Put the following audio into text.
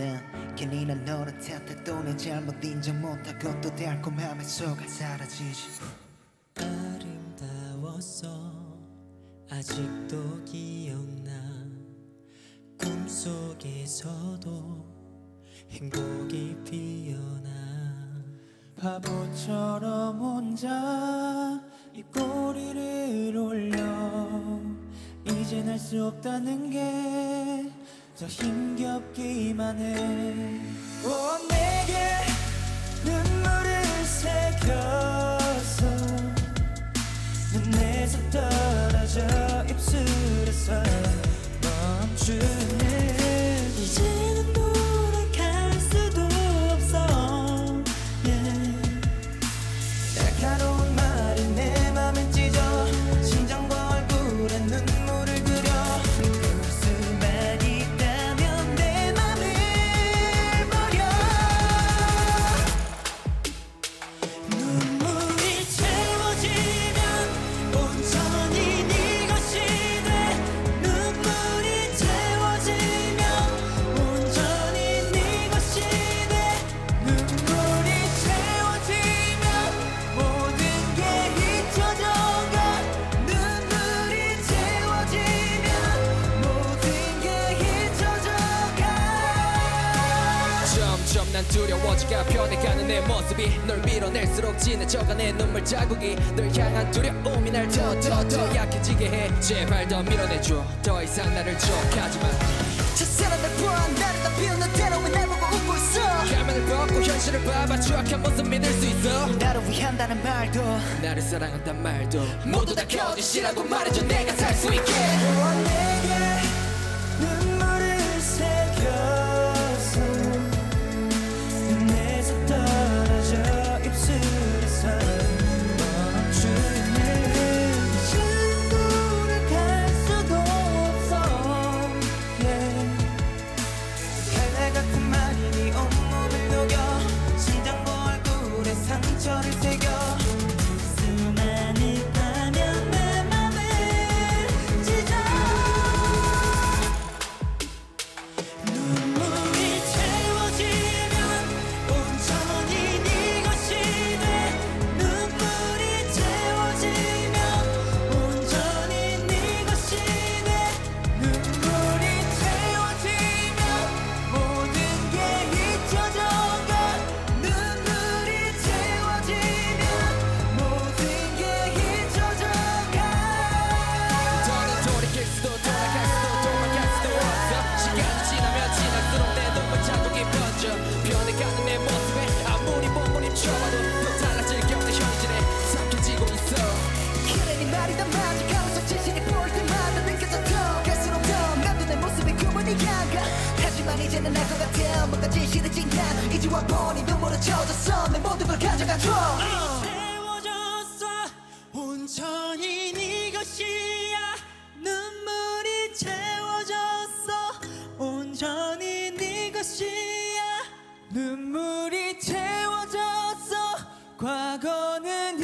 난 괜히 난 너를 탓해 또내 잘못 인정 못하고 또 달콤함에 속아 사라지지. 아름다웠어 아직도 기억나. 꿈속에서도 행복이 피어나. 바보처럼 혼자 입꼬리를 올려. 이젠 할수 없다는 게 더 힘겹기만 해 두려워지가 변해가는 내 모습이 널 밀어낼수록 내 눈물 자국이 널 향한 두려움이 날 더 더 더 약해지게 해. 제발 더 밀어내줘. 더 이상 나를 족하지마. 첫사랑 날 보아. 나를 다 비우는 대로 왜날 보고 웃고 있어. 가면을 벗고 현실을 봐봐. 추악한 모습 믿을 수 있어. 나를 위한다는 말도 나를 사랑한단 말도 모두 다 거짓이라고 말해줘. 내가 살 수 있게. 내게 가는 내 모습에 아무리 몸부림쳐봐도 더 달라질 게 없는 현실에 삼켜지고 있어. 그래 네 말이 다 맞아 가면서 진실이 보일 때마다 느껴져 더. 갈수록 더 나도 내 모습에 구분이 안가 하지만 이제는 알 것 같아. 뭔가 진실해진 난 이제 와 보니 눈물을 젖었어. 내 모든 걸 가져가줘. 채워졌어. 온전히 네 과거는